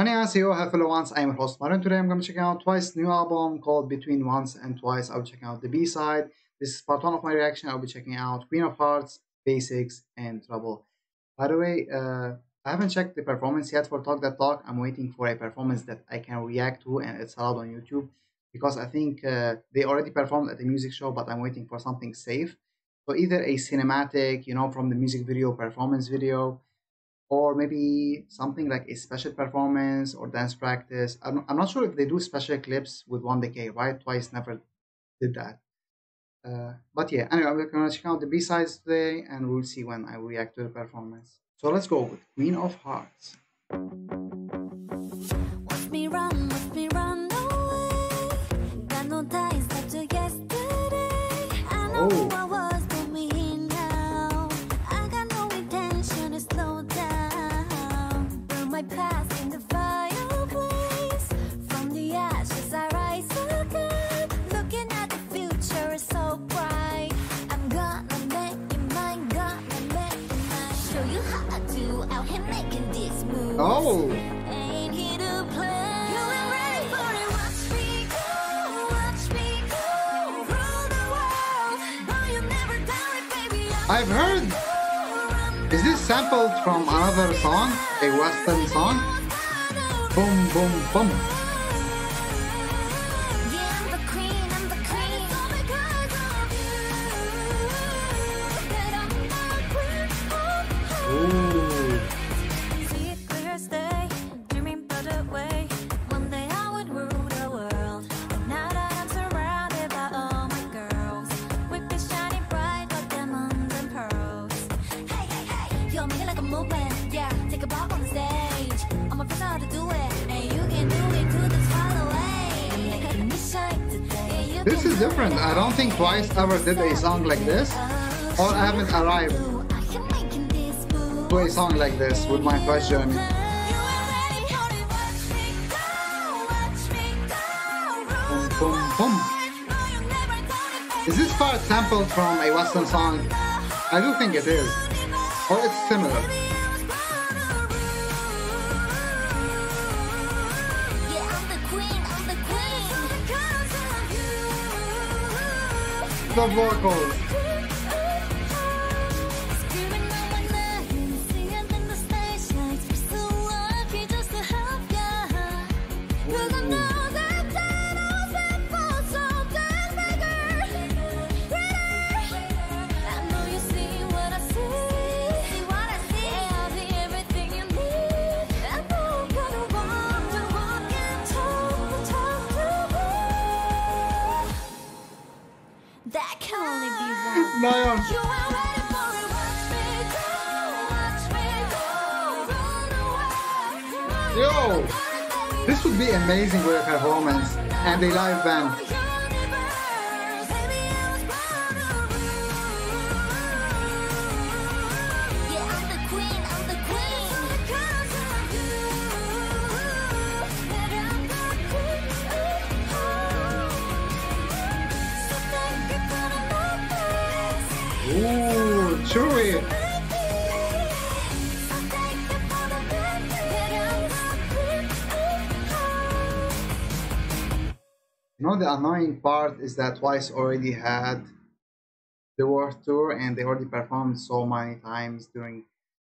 Annyeonghaseyo, fellow Onces. I'm host Marin. Today I'm going to check out Twice's new album called Between Once and Twice. I'll be checking out the B-side. This is part one of my reaction. I'll be checking out Queen of Hearts, Basics, and Trouble. By the way, uh, I haven't checked the performance yet for Talk That Talk. I'm waiting for a performance that I can react to and it's allowed on YouTube because I think uh, they already performed at the music show, but I'm waiting for something safe. So either a cinematic, you know, from the music video, performance video, or maybe something like a special performance or dance practice. I'm, I'm not sure if they do special clips with 1theK, right? Twice never did that. Uh, but yeah, anyway, we're gonna check out the B-sides today and we'll see when I react to the performance. So let's go with Queen of Hearts. Oh. I've heard. Is this sampled from another song? A Western song? Boom, boom, boom. This is different. I don't think Twice ever did a song like this, or I haven't arrived to a song like this with my first journey. Boom, boom. Is this part sampled from a Western song? I do think it is. Or it's similar. The vocals. Yo! This would be amazing with a performance and a live band. Ooh, chewy. Know, the annoying part is that Twice already had the World Tour and they already performed so many times during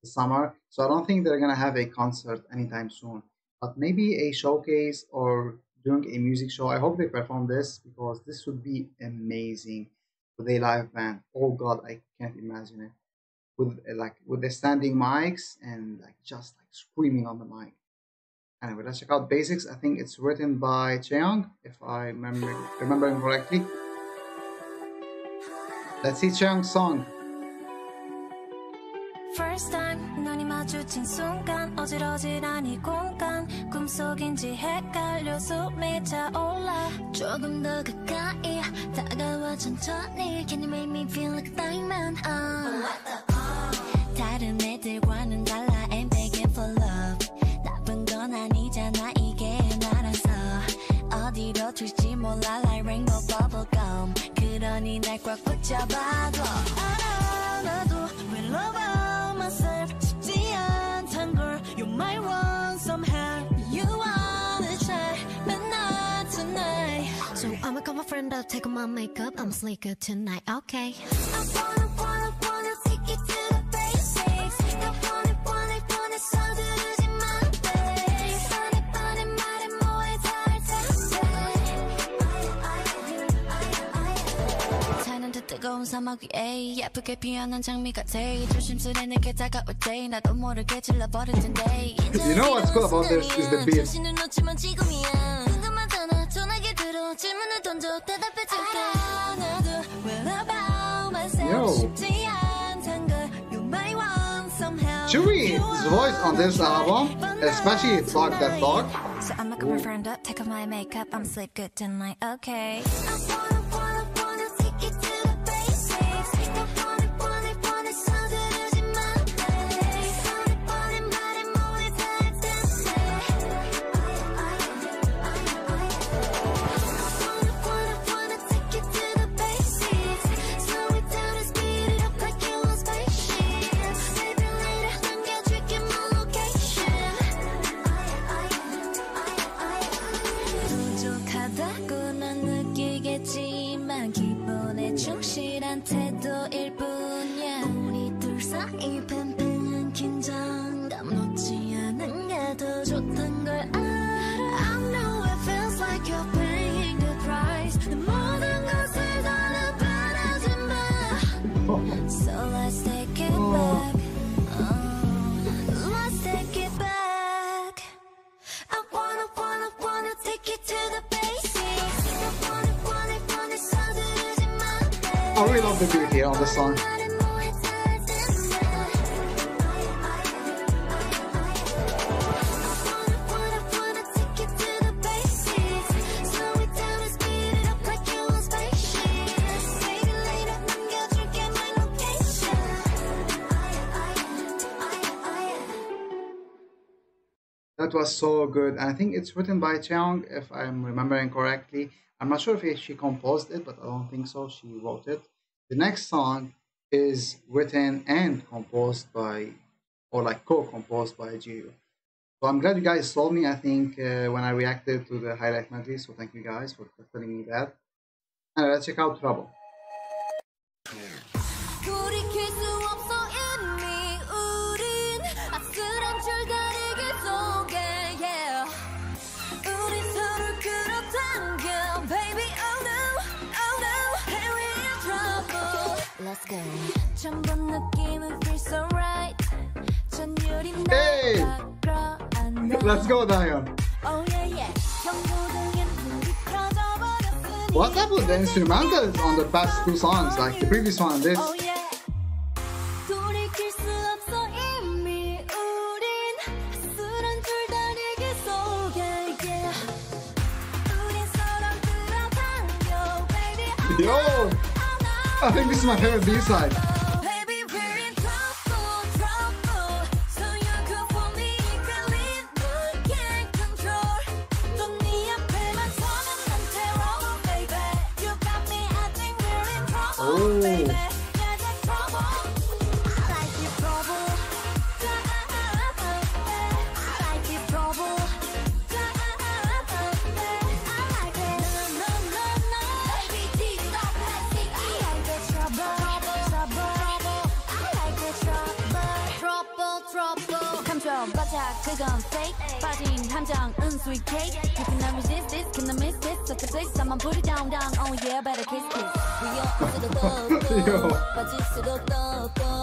the summer. So I don't think they're gonna have a concert anytime soon. But maybe a showcase or doing a music show. I hope they perform this because this would be amazing with a live band. Oh god, I can't imagine it. With like with the standing mics and like just like screaming on the mic. Anyway, let's check out basics. I think it's written by Chaeyoung, if I remember remembering correctly. Let's see Chaeyoung's song. First time 눈이 마주친 순간 어지러지란 이 공간 꿈속인지 헷갈려 숨이 차올라 조금 더 가까이 다가와 천천히 Can you make me feel like a diamond uh. I like rainbow bubblegum 그러니 날꽉 붙잡아줘 알아 나도 will love myself 쉽지 않단 걸 You might want some help. You wanna try but not tonight. So I'ma call my friend I'll take off my makeup. I'm slicker tonight okay? 사막 위에 예쁘게 피어난 장미 같아 조심스레 내게 다가올 때 나도 모르게 질러버릴 텐데 You know what's cool about this is the beat. 자신은 놓지만 지금이야 궁금하잖아 전화기 들어 질문을 던져 대답해줄게 나도 well about myself Yo. 쉽지 않단 걸 You might want somehow Chewy's voice on this album, especially Talk That Talk, So I'm a friend up, take off my makeup, I'm sleep good tonight, okay. 부족 I really love the beauty of the song. That was so good. I think it's written by Cheong, if I'm remembering correctly. I'm not sure if she composed it, but I don't think so. She wrote it. The next song is written and composed by, or like co-composed by Jihyo. So I'm glad you guys saw me. I think uh, when I reacted to the highlight medley. So thank you guys for telling me that. And let's check out Trouble. let's go, Dion. What happened to the instrumentals on the past two songs, like the previous one and this? Yo! I think this is my favorite B-side. Oh. 감정 바짝 그건 fake 빠진 함정은 sweet cake You cannot resist this cannot miss this Such a bliss I'ma put it down down oh yeah better kiss kiss 위험할 수도 Yo. 없고 빠질 수도 없고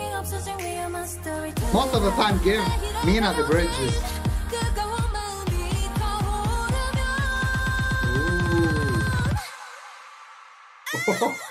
most of the time, give Mina the bridges. Ooh.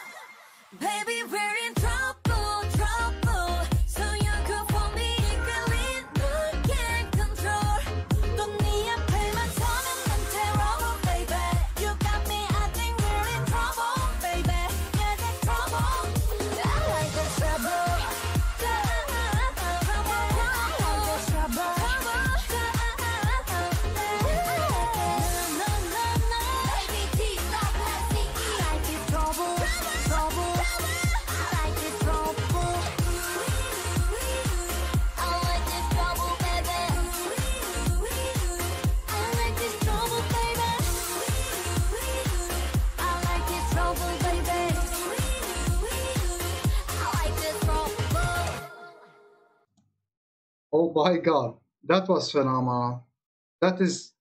Oh my god, that was phenomenal. That is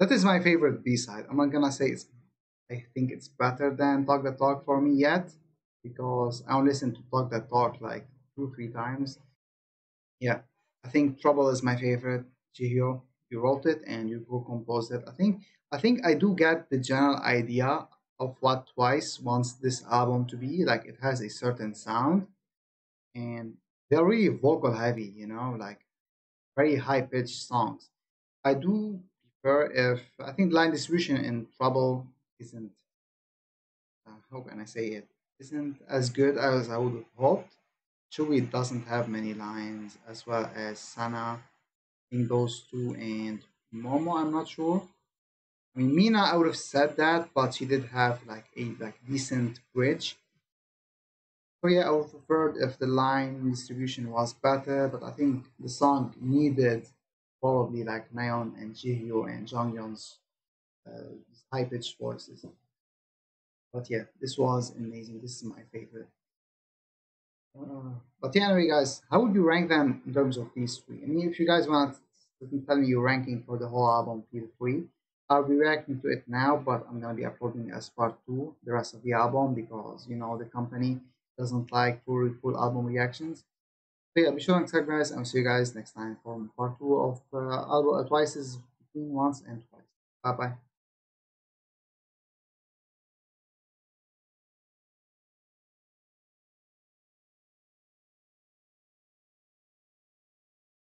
that is my favorite B-side. I'm not gonna say it's I think it's better than Talk the Talk for me yet because I only listened to Talk the Talk like two, three times. Yeah, I think Trouble is my favorite. Jihyo, you wrote it and you co-composed it. I think I think I do get the general idea of what Twice wants this album to be. Like it has a certain sound and they're really vocal heavy, you know, like very high pitched songs. I do prefer if I think line distribution in Trouble isn't uh, how can I say it isn't as good as I would have hoped. Chewie doesn't have many lines as well as Sana. in those two and Momo. I'm not sure. I mean Mina, I would have said that, but she did have like a like decent bridge. So yeah, I would prefer if the line distribution was better, but I think the song needed probably like Nayeon and Jihyo and Jeongyeon's uh, high pitched voices. But yeah, this was amazing. This is my favorite. Uh, but yeah, anyway, guys, how would you rank them in terms of these three? I mean, if you guys want to tell me your ranking for the whole album, feel free. I'll be reacting to it now, but I'm gonna be uploading as part two the rest of the album because you know the company doesn't like full full album reactions. So yeah, be sure and subscribe, guys, and I'll see you guys next time for part two of uh, album Twice's between once and twice. Bye bye.